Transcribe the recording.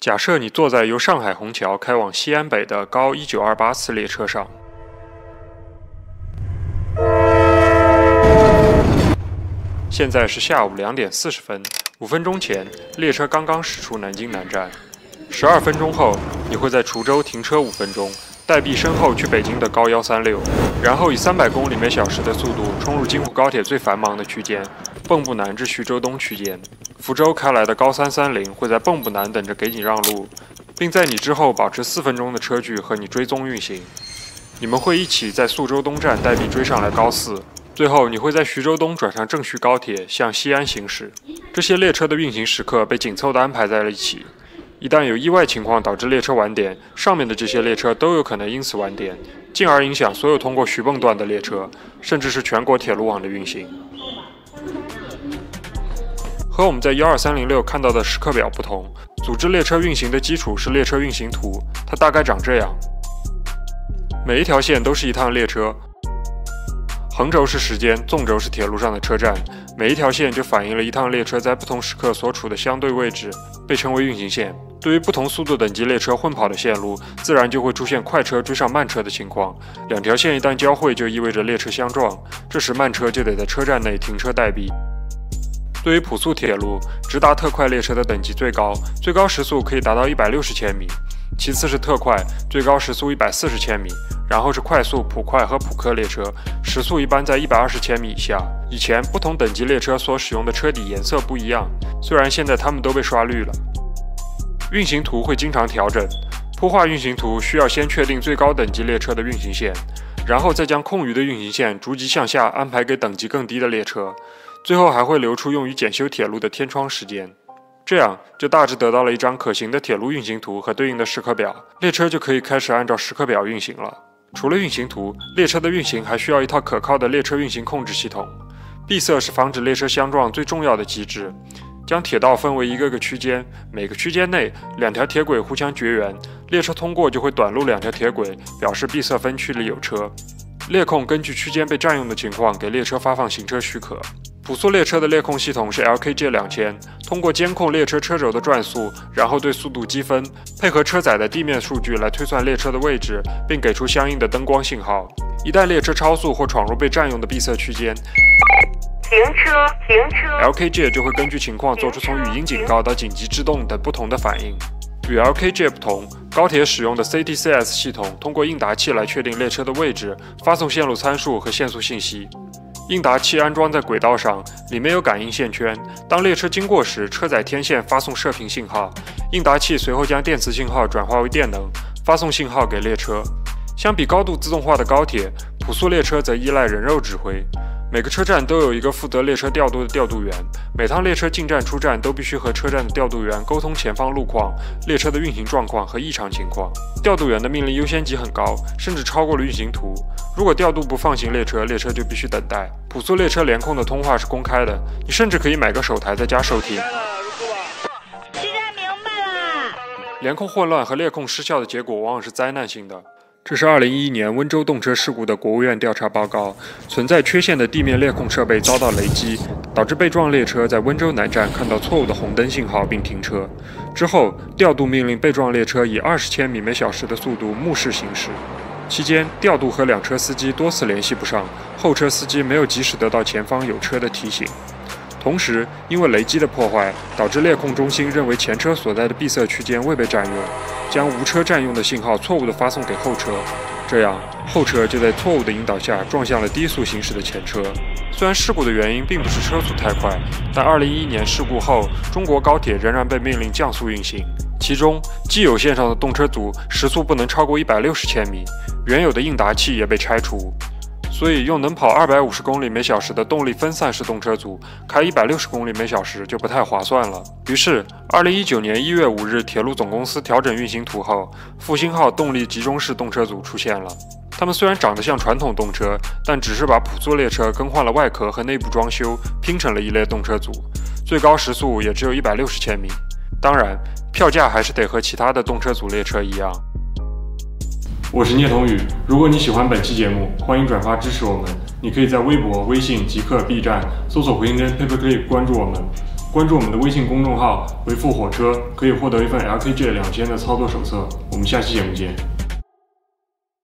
假设你坐在由上海虹桥开往西安北的高一九二八次列车上，现在是下午两点四十分。五分钟前，列车刚刚驶出南京南站。十二分钟后，你会在滁州停车五分钟，待避身后去北京的高幺三六，然后以三百公里每小时的速度冲入京沪高铁最繁忙的区间——蚌埠南至徐州东区间。福州开来的高三三零会在蚌埠南等着给你让路，并在你之后保持四分钟的车距和你追踪运行。你们会一起在宿州东站待命追上来高四，最后你会在徐州东转上郑徐高铁向西安行驶。这些列车的运行时刻被紧凑地安排在了一起。一旦有意外情况导致列车晚点，上面的这些列车都有可能因此晚点，进而影响所有通过徐蚌段的列车，甚至是全国铁路网的运行。和我们在幺二三零六看到的时刻表不同，组织列车运行的基础是列车运行图，它大概长这样：每一条线都是一趟列车，横轴是时间，纵轴是铁路上的车站，每一条线就反映了一趟列车在不同时刻所处的相对位置，被称为运行线。对于不同速度等级列车混跑的线路，自然就会出现快车追上慢车的情况。两条线一旦交汇，就意味着列车相撞，这时慢车就得在车站内停车待避。对于普速铁路，直达特快列车的等级最高，最高时速可以达到一百六十千米；其次是特快，最高时速一百四十千米；然后是快速、普快和普客列车，时速一般在一百二十千米以下。以前不同等级列车所使用的车底颜色不一样，虽然现在它们都被刷绿了。运行图会经常调整，铺画运行图需要先确定最高等级列车的运行线，然后再将空余的运行线逐级向下安排给等级更低的列车。最后还会留出用于检修铁路的天窗时间，这样就大致得到了一张可行的铁路运行图和对应的时刻表，列车就可以开始按照时刻表运行了。除了运行图，列车的运行还需要一套可靠的列车运行控制系统。闭塞是防止列车相撞最重要的机制，将铁道分为一个个区间，每个区间内两条铁轨互相绝缘，列车通过就会短路两条铁轨，表示闭塞分区里有车。列控根据区间被占用的情况给列车发放行车许可。普速列车的列控系统是 LKJ 两千，通过监控列车车轴的转速，然后对速度积分，配合车载的地面数据来推算列车的位置，并给出相应的灯光信号。一旦列车超速或闯入被占用的闭塞区间，停车，停车，LKJ 就会根据情况做出从语音警告到紧急制动等不同的反应。与 LKJ 不同，高铁使用的 CTCS 系统通过应答器来确定列车的位置，发送线路参数和限速信息。应答器安装在轨道上，里面有感应线圈。当列车经过时，车载天线发送射频信号，应答器随后将电磁信号转化为电能，发送信号给列车。相比高度自动化的高铁，普速列车则依赖人肉指挥。每个车站都有一个负责列车调度的调度员，每趟列车进站出站都必须和车站的调度员沟通前方路况、列车的运行状况和异常情况。调度员的命令优先级很高，甚至超过了运行图。如果调度不放行列车，列车就必须等待。普速列车联控的通话是公开的，你甚至可以买个手台在家收听。现在明白了。联控混乱和列控失效的结果往往是灾难性的。这是2011年温州动车事故的国务院调查报告。存在缺陷的地面列控设备遭到雷击，导致被撞列车在温州南站看到错误的红灯信号并停车。之后，调度命令被撞列车以20千米每小时的速度目视行驶。期间，调度和两车司机多次联系不上，后车司机没有及时得到前方有车的提醒。同时，因为雷击的破坏，导致列控中心认为前车所在的闭塞区间未被占用，将无车占用的信号错误地发送给后车，这样后车就在错误的引导下撞向了低速行驶的前车。虽然事故的原因并不是车速太快，但2011年事故后，中国高铁仍然被命令降速运行，其中既有线上的动车组时速不能超过160千米，原有的应答器也被拆除。所以，用能跑二百五十公里每小时的动力分散式动车组开一百六十公里每小时就不太划算了。于是，二零一九年一月五日，铁路总公司调整运行图后，复兴号动力集中式动车组出现了。它们虽然长得像传统动车，但只是把普座列车更换了外壳和内部装修，拼成了一列动车组，最高时速也只有一百六十千米。当然，票价还是得和其他的动车组列车一样。我是聂童宇，如果你喜欢本期节目，欢迎转发支持我们。你可以在微博、微信、极客、B 站搜索“回形针 Paperclip” 关注我们。关注我们的微信公众号“回复火车”，可以获得一份 LKG 两千的操作手册。我们下期节目见。